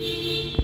Beep.